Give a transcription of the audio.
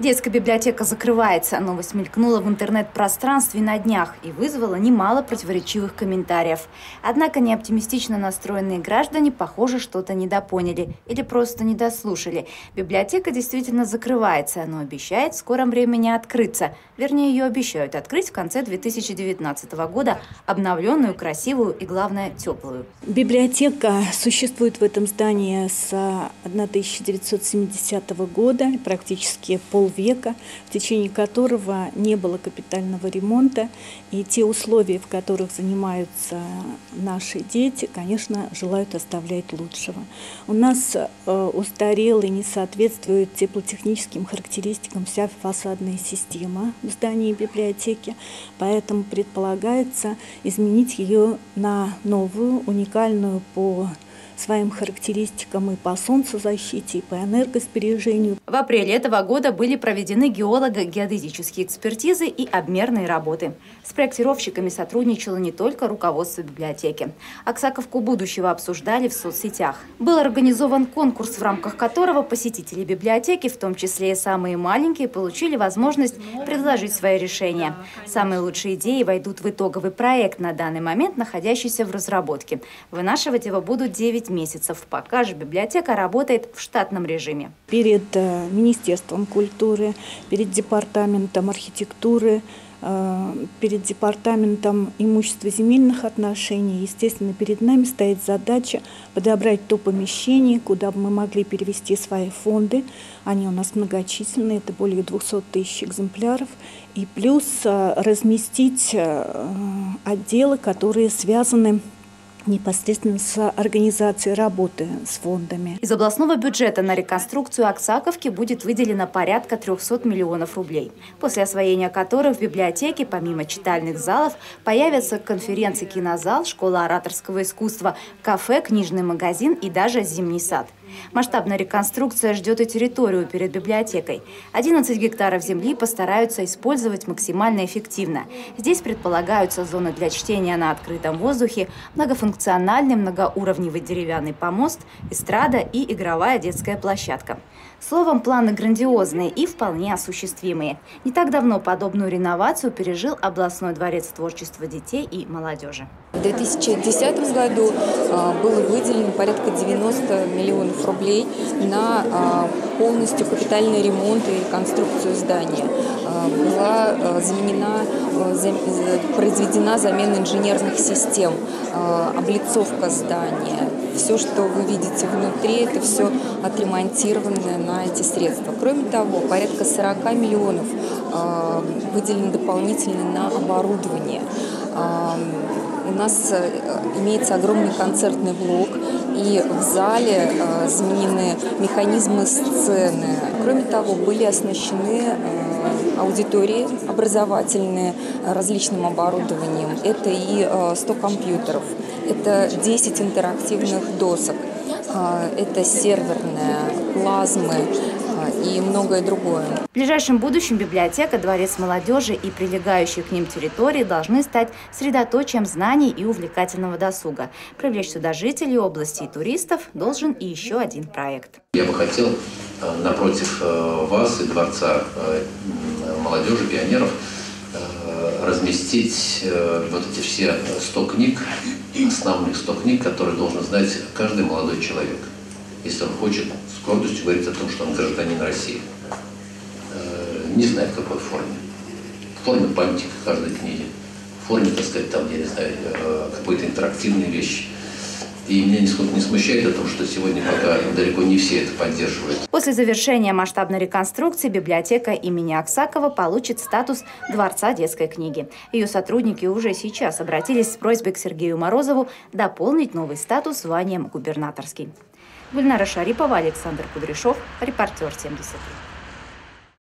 Детская библиотека закрывается. Новость мелькнула в интернет-пространстве на днях и вызвала немало противоречивых комментариев. Однако неоптимистично настроенные граждане, похоже, что-то недопоняли или просто недослушали. Библиотека действительно закрывается, но обещает в скором времени открыться. Вернее, ее обещают открыть в конце 2019 года, обновленную, красивую и, главное, теплую. Библиотека существует в этом здании с 1970 года, практически пол полвека, в течение которого не было капитального ремонта, и те условия, в которых занимаются наши дети, конечно, желают оставлять лучшего. У нас э, устарела и не соответствует теплотехническим характеристикам вся фасадная система в здании библиотеки, поэтому предполагается изменить ее на новую, уникальную по своим характеристикам и по солнцезащите, и по энергосбережению. В апреле этого года были проведены геолого-геодезические экспертизы и обмерные работы. С проектировщиками сотрудничало не только руководство библиотеки. Аксаковку будущего обсуждали в соцсетях. Был организован конкурс, в рамках которого посетители библиотеки, в том числе и самые маленькие, получили возможность предложить свои решения. Самые лучшие идеи войдут в итоговый проект, на данный момент находящийся в разработке. Вынашивать его будут 9 месяцев, пока же библиотека работает в штатном режиме. Перед э, Министерством культуры, перед Департаментом архитектуры, э, перед Департаментом имущества земельных отношений. Естественно, перед нами стоит задача подобрать то помещение, куда бы мы могли перевести свои фонды. Они у нас многочисленные, это более 200 тысяч экземпляров. И плюс э, разместить отделы, которые связаны непосредственно с организацией работы с фондами. Из областного бюджета на реконструкцию Оксаковки будет выделено порядка 300 миллионов рублей, после освоения которых в библиотеке, помимо читальных залов, появятся конференции кинозал, школа ораторского искусства, кафе, книжный магазин и даже зимний сад – Масштабная реконструкция ждет и территорию перед библиотекой. 11 гектаров земли постараются использовать максимально эффективно. Здесь предполагаются зоны для чтения на открытом воздухе, многофункциональный многоуровневый деревянный помост, эстрада и игровая детская площадка. Словом, планы грандиозные и вполне осуществимые. Не так давно подобную реновацию пережил областной дворец творчества детей и молодежи. В 2010 году а, было выделено порядка 90 миллионов рублей на а, полностью капитальный ремонт и реконструкцию здания. А, была заменена, произведена замена инженерных систем, облицовка здания. Все, что вы видите внутри, это все отремонтировано на эти средства. Кроме того, порядка 40 миллионов выделено дополнительно на оборудование у нас э, имеется огромный концертный блок, и в зале э, заменены механизмы сцены. Кроме того, были оснащены э, аудитории образовательные различным оборудованием. Это и 100 компьютеров, это 10 интерактивных досок, это серверная, плазмы, и многое другое. В ближайшем будущем библиотека, дворец молодежи и прилегающие к ним территории должны стать средоточием знаний и увлекательного досуга. Привлечь сюда жителей области и туристов должен и еще один проект. Я бы хотел э, напротив э, вас и Дворца э, молодежи, пионеров разместить вот эти все 100 книг, основных 100 книг, которые должен знать каждый молодой человек если он хочет с гордостью говорить о том, что он гражданин России. Э, не знаю, в какой форме. В форме памятника каждой книги. В форме, так сказать, там, я не знаю, э, какой-то интерактивной вещи. И меня нисколько не смущает о том, что сегодня пока далеко не все это поддерживают. После завершения масштабной реконструкции библиотека имени Аксакова получит статус Дворца детской книги. Ее сотрудники уже сейчас обратились с просьбой к Сергею Морозову дополнить новый статус званием губернаторский. Гульнара Шарипова, Александр Кудряшов, репортер 70.